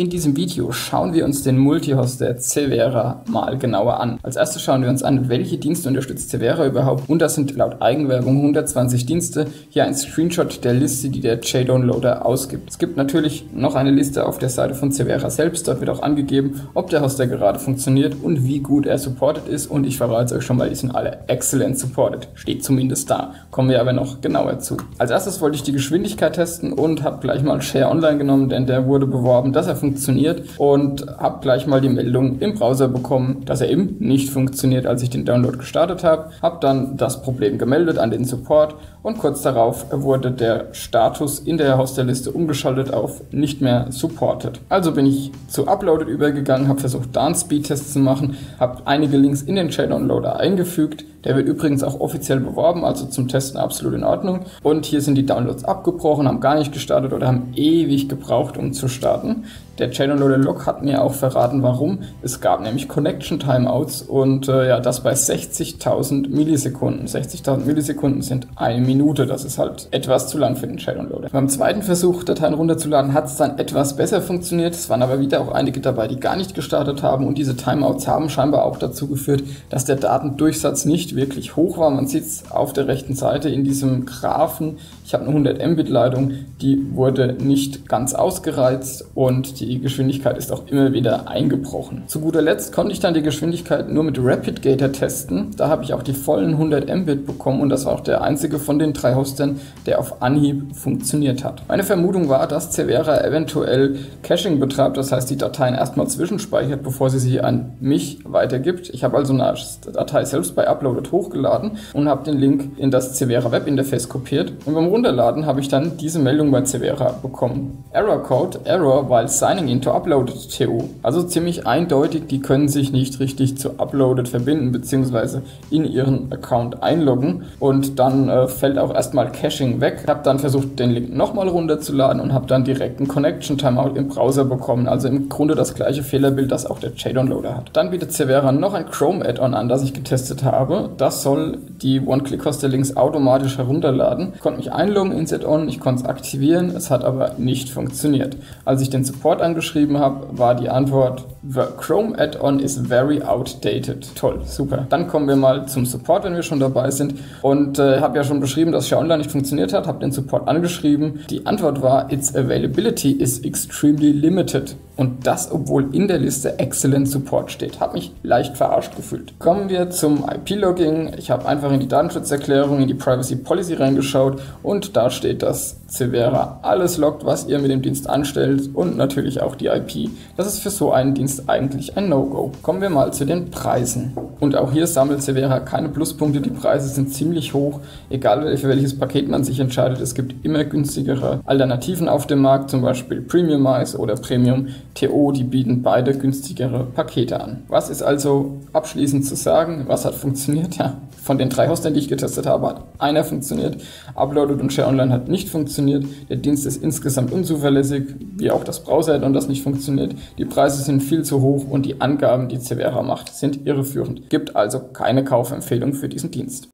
In diesem Video schauen wir uns den Multihost der Cevera mal genauer an. Als erstes schauen wir uns an, welche Dienste unterstützt Cevera überhaupt und das sind laut Eigenwerbung 120 Dienste. Hier ein Screenshot der Liste, die der JDownloader ausgibt. Es gibt natürlich noch eine Liste auf der Seite von Cevera selbst. Dort wird auch angegeben, ob der Hoster gerade funktioniert und wie gut er supported ist und ich verrate euch schon mal, die sind alle excellent supported. Steht zumindest da. Kommen wir aber noch genauer zu. Als erstes wollte ich die Geschwindigkeit testen und habe gleich mal Share Online genommen, denn der wurde beworben, dass er funktioniert funktioniert und habe gleich mal die Meldung im Browser bekommen, dass er eben nicht funktioniert, als ich den Download gestartet habe. Habe dann das Problem gemeldet an den Support und kurz darauf wurde der Status in der Hosterliste umgeschaltet auf nicht mehr supported. Also bin ich zu Uploaded übergegangen, habe versucht, da einen Speedtest zu machen, habe einige Links in den JDownloader eingefügt. Der wird übrigens auch offiziell beworben, also zum Testen absolut in Ordnung. Und hier sind die Downloads abgebrochen, haben gar nicht gestartet oder haben ewig gebraucht, um zu starten. Der JDownloader Log hat mir auch verraten, warum. Es gab nämlich Connection Timeouts und äh, ja, das bei 60.000 Millisekunden. 60.000 Millisekunden sind eine Minute. Das ist halt etwas zu lang für den JDownloader. Beim zweiten Versuch, Dateien runterzuladen, hat es dann etwas besser funktioniert. Es waren aber wieder auch einige dabei, die gar nicht gestartet haben und diese Timeouts haben scheinbar auch dazu geführt, dass der Datendurchsatz nicht wirklich hoch war. Man sieht es auf der rechten Seite in diesem Graphen. Ich habe eine 100 Mbit Leitung, die wurde nicht ganz ausgereizt und die Geschwindigkeit ist auch immer wieder eingebrochen. Zu guter Letzt konnte ich dann die Geschwindigkeit nur mit RapidGator testen. Da habe ich auch die vollen 100 Mbit bekommen und das war auch der einzige von den drei Hostern, der auf Anhieb funktioniert hat. Meine Vermutung war, dass Cevera eventuell Caching betreibt, das heißt die Dateien erstmal zwischenspeichert, bevor sie sie an mich weitergibt. Ich habe also eine Datei selbst bei Uploaded hochgeladen und habe den Link in das Cevera Webinterface kopiert und beim Runterladen habe ich dann diese Meldung bei Cevera bekommen. Error Code, Error while signing into Uploaded TU. Also ziemlich eindeutig, die können sich nicht richtig zu Uploaded verbinden bzw. in ihren Account einloggen und dann äh, fällt auch erstmal Caching weg. Ich habe dann versucht, den Link nochmal runterzuladen und habe dann direkt einen Connection Timeout im Browser bekommen. Also im Grunde das gleiche Fehlerbild, das auch der JDownloader hat. Dann bietet Cevera noch ein Chrome Add-on an, das ich getestet habe. Das soll die One-Click-Hoster-Links automatisch herunterladen. Ich konnte mich einloggen in Set-On, ich konnte es aktivieren, es hat aber nicht funktioniert. Als ich den Support angeschrieben habe, war die Antwort, The Chrome Add-on is very outdated. Toll, super. Dann kommen wir mal zum Support, wenn wir schon dabei sind. Und äh, habe ja schon beschrieben, dass Share Online nicht funktioniert hat, habe den Support angeschrieben. Die Antwort war, its availability is extremely limited. Und das, obwohl in der Liste Excellent Support steht. Habe mich leicht verarscht gefühlt. Kommen wir zum IP-Logging. Ich habe einfach in die Datenschutzerklärung, in die Privacy Policy reingeschaut und da steht, dass Cevera alles loggt, was ihr mit dem Dienst anstellt und natürlich auch die IP. Das ist für so einen Dienst eigentlich ein No-Go. Kommen wir mal zu den Preisen. Und auch hier sammelt Cevera keine Pluspunkte. Die Preise sind ziemlich hoch, egal für welches Paket man sich entscheidet. Es gibt immer günstigere Alternativen auf dem Markt, zum Beispiel Premiumize oder Premium TO. Die bieten beide günstigere Pakete an. Was ist also abschließend zu sagen? Was hat funktioniert? Ja, von den drei Hostern, die ich getestet habe, hat einer funktioniert. Uploaded und Share Online hat nicht funktioniert. Der Dienst ist insgesamt unzuverlässig, wie auch das Browser-Add-on, das nicht funktioniert. Die Preise sind viel zu hoch und die Angaben, die Cevera macht, sind irreführend. Gibt also keine Kaufempfehlung für diesen Dienst.